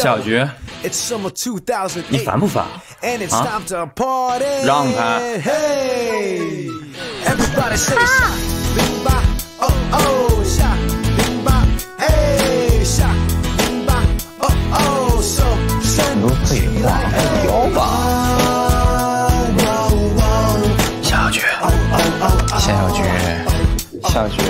小菊，你烦不烦？啊？让开！很多废话，不吧？小菊，小菊，小菊。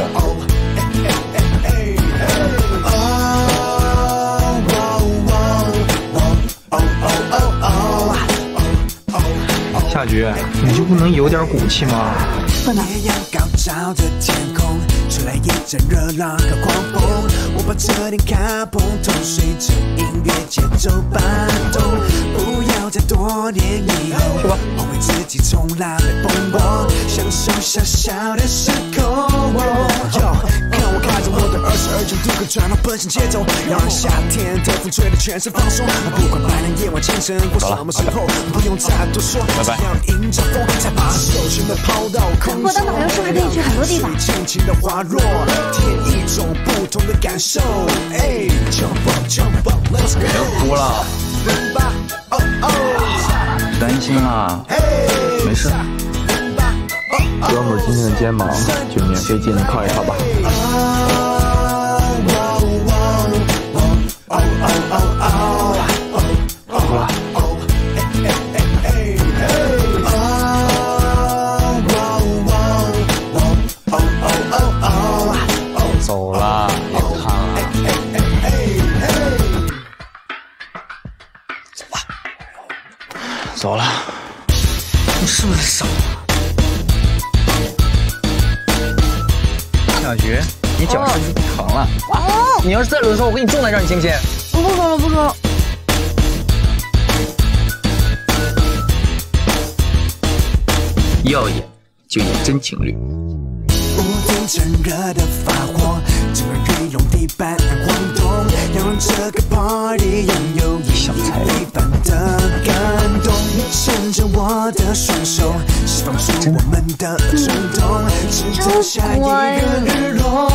来没疯过，享受小小的时空。二九度可转到奔向节奏，要让夏天的风吹得全身放松。不管夜晚、清晨或什么时候，不用再多说，只要迎着风，才把手全都抛到空中。我当导游是不是可以去很多地方？轻轻的滑落，体验一种不同的感受。哎，jump up，jump up，let's go。别哭了，担心啊？没事。哥们儿今天的肩膀就免费借你靠一靠吧。走了。你是不是傻？小菊，你脚是不是疼了？你要是再轮说，我给你种在这儿，你信不信？我不说了，不说了。要演就演真情侣。无天趁热的发火，整个羽绒地板晃动，要让这个 party 拥有的双手，释放出我们的冲动，直到下一个日落。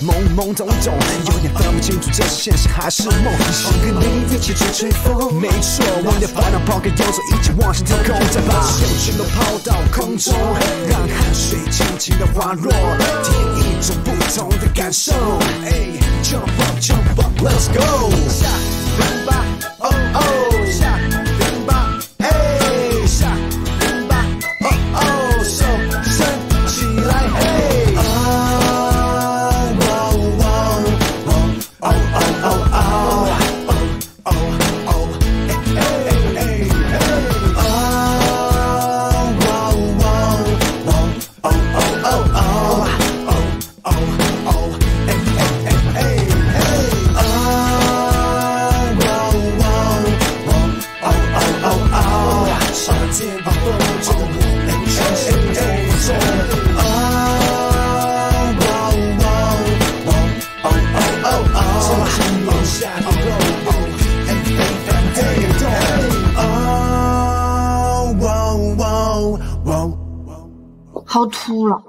懵懵懂懂，有点分不清楚这是现实还是梦。想跟你一起吹吹风，没错，忘掉烦恼，抛开忧愁，一起往前天空，再把手全都抛到空中，让汗水轻轻的滑落，体验一种不同的感受。Jump up, jump up, let's go。好秃了。